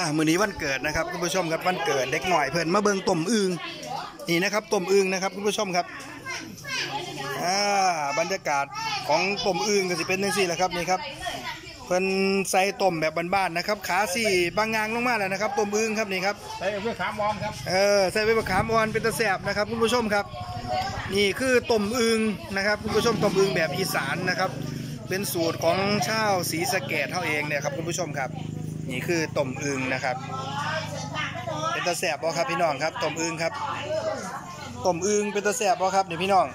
อ่ามื้อนี้วันเกิดนะครับคุณผู้ชมครับวันเกิดเด็กหน่อยเพิ่นมาเบิ่งต้มอึ่งนี่นะครับต้มอึ่งนะครับคุณผู้ชมครับอ่าบรรยากาศของต้มอึ่งก็สิเป็นจังซี่แหละครับนี่ครับเพิ่นใส่ต้มแบบบ้านๆนะครับ ขาสี่บางงางลงมาแล้วนะครับต้มอึ่งครับนี่ครับใส่เพื่อขามวอมครับเออใส่ใบมะขามอ่อนเป็นตะแสบนะครับคุณผู้ชมครับ นี่คือต้มอึงนะครับคุณผู้ชมต้มอึงแบบอีสานนะครับ เป็นสูตรของชาวศรีสะเกดเท่าเองเนี่ยครับคุณผู้ชมครับ นี่คือต้มอึงนะครับ เป็นตะแสบบ่ครับพี่น้องครับต้มอึงครับต้มอึงเป็นตะแสบบ่ครับเดี๋ยวพี่น้อง